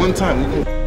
One time.